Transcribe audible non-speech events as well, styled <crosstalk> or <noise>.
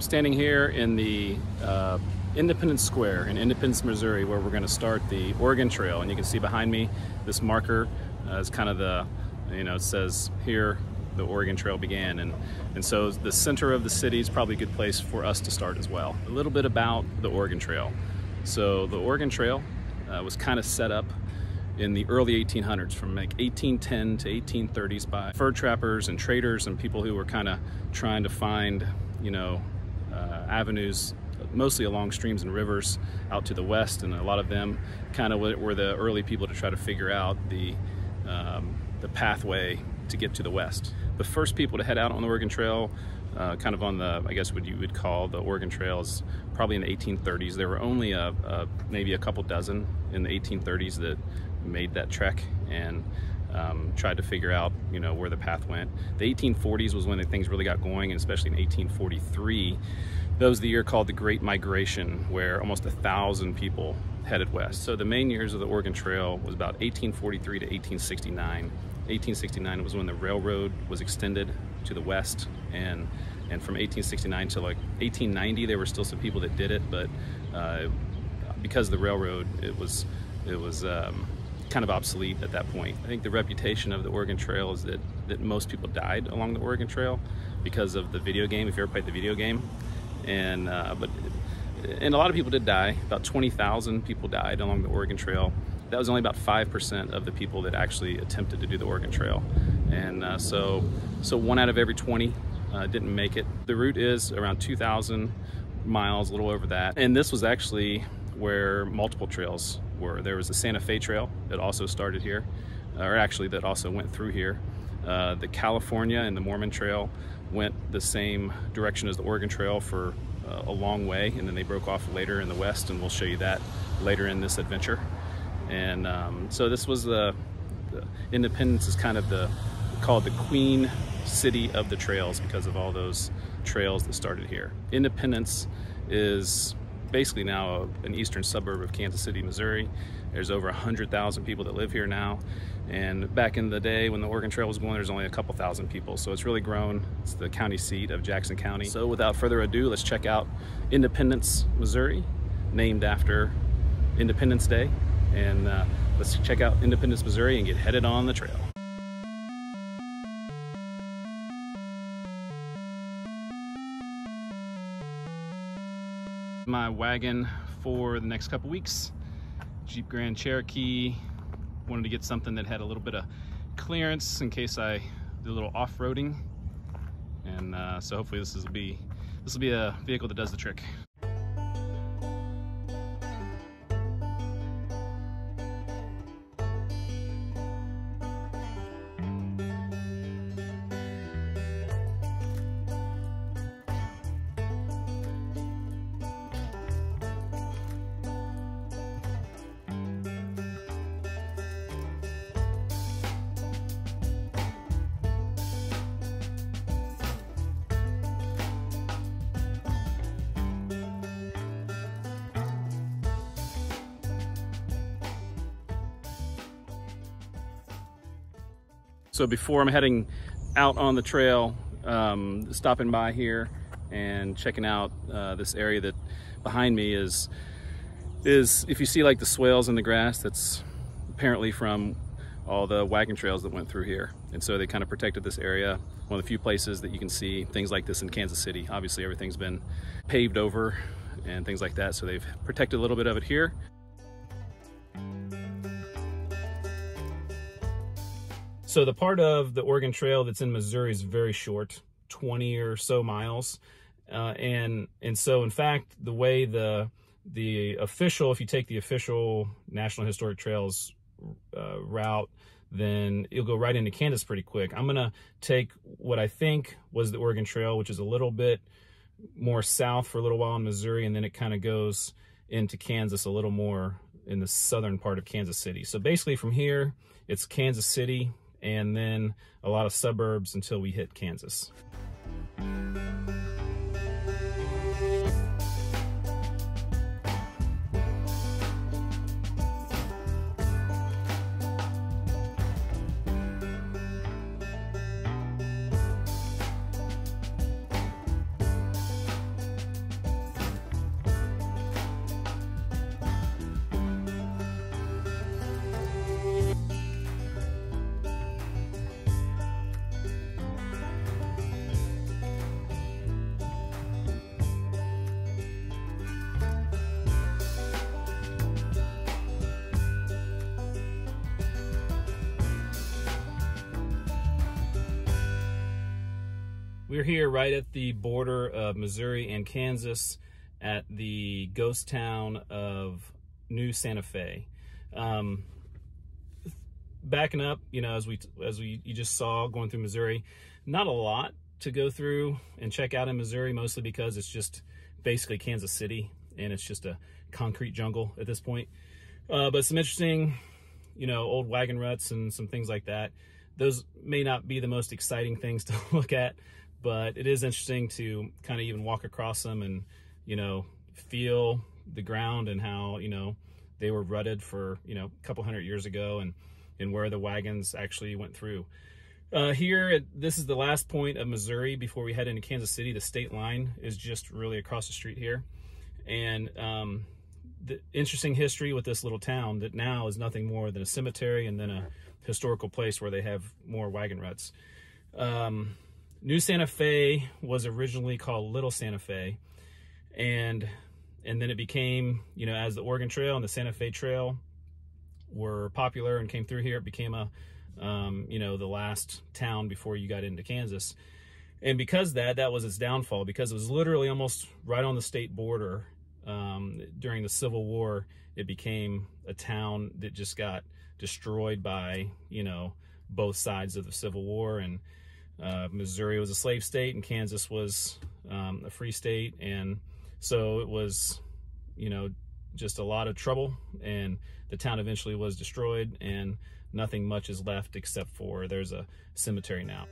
standing here in the uh, Independence Square in Independence, Missouri, where we're going to start the Oregon Trail. And you can see behind me this marker uh, is kind of the, you know, it says here the Oregon Trail began. And, and so the center of the city is probably a good place for us to start as well. A little bit about the Oregon Trail. So the Oregon Trail uh, was kind of set up in the early 1800s from like 1810 to 1830s by fur trappers and traders and people who were kind of trying to find you know avenues mostly along streams and rivers out to the west and a lot of them kind of were the early people to try to figure out the um, the pathway to get to the west. The first people to head out on the Oregon Trail uh, kind of on the, I guess what you would call the Oregon Trails, probably in the 1830s. There were only a, a, maybe a couple dozen in the 1830s that made that trek and um, tried to figure out, you know, where the path went. The 1840s was when the things really got going, and especially in 1843, that was the year called the Great Migration, where almost a thousand people headed west. So the main years of the Oregon Trail was about 1843 to 1869. 1869 was when the railroad was extended to the west and and from 1869 to like 1890 there were still some people that did it but uh, because of the railroad it was it was um, kind of obsolete at that point. I think the reputation of the Oregon Trail is that, that most people died along the Oregon Trail because of the video game, if you ever played the video game. And, uh, but, and a lot of people did die. About 20,000 people died along the Oregon Trail. That was only about 5% of the people that actually attempted to do the Oregon Trail. And uh, so, so one out of every 20 uh, didn't make it. The route is around 2,000 miles, a little over that. And this was actually where multiple trails were. There was the Santa Fe Trail that also started here, or actually that also went through here. Uh, the California and the Mormon Trail went the same direction as the Oregon Trail for uh, a long way, and then they broke off later in the west, and we'll show you that later in this adventure. And um, so this was the, the Independence is kind of the called the queen city of the trails because of all those trails that started here. Independence is basically now a, an eastern suburb of Kansas City, Missouri. There's over 100,000 people that live here now. And back in the day when the Oregon Trail was going, there's only a couple thousand people. So it's really grown. It's the county seat of Jackson County. So without further ado, let's check out Independence, Missouri, named after Independence Day. And uh, let's check out Independence, Missouri and get headed on the trail. My wagon for the next couple weeks. Jeep Grand Cherokee. Wanted to get something that had a little bit of clearance in case I do a little off-roading. And uh, so hopefully this will be this will be a vehicle that does the trick. So before I'm heading out on the trail, um, stopping by here and checking out uh, this area that behind me is, is if you see like the swales in the grass, that's apparently from all the wagon trails that went through here. And so they kind of protected this area. One of the few places that you can see things like this in Kansas City. Obviously everything's been paved over and things like that. So they've protected a little bit of it here. So the part of the Oregon Trail that's in Missouri is very short, 20 or so miles. Uh, and and so in fact, the way the the official, if you take the official National Historic Trails uh, route, then you'll go right into Kansas pretty quick. I'm gonna take what I think was the Oregon Trail, which is a little bit more south for a little while in Missouri, and then it kind of goes into Kansas a little more in the southern part of Kansas City. So basically from here, it's Kansas City, and then a lot of suburbs until we hit Kansas. We're here right at the border of Missouri and Kansas at the ghost town of New Santa Fe. Um, backing up, you know, as we as we you just saw going through Missouri, not a lot to go through and check out in Missouri, mostly because it's just basically Kansas City and it's just a concrete jungle at this point. Uh, but some interesting, you know, old wagon ruts and some things like that. Those may not be the most exciting things <laughs> to look at, but it is interesting to kind of even walk across them and, you know, feel the ground and how, you know, they were rutted for, you know, a couple hundred years ago and, and where the wagons actually went through. Uh, here, this is the last point of Missouri before we head into Kansas City. The state line is just really across the street here. And um, the interesting history with this little town that now is nothing more than a cemetery and then a historical place where they have more wagon ruts. Um, New Santa Fe was originally called Little Santa Fe. And and then it became, you know, as the Oregon Trail and the Santa Fe Trail were popular and came through here, it became a, um, you know, the last town before you got into Kansas. And because that, that was its downfall, because it was literally almost right on the state border um, during the Civil War, it became a town that just got destroyed by, you know, both sides of the Civil War. And uh, Missouri was a slave state and Kansas was um, a free state. And so it was, you know, just a lot of trouble. And the town eventually was destroyed and nothing much is left except for there's a cemetery now.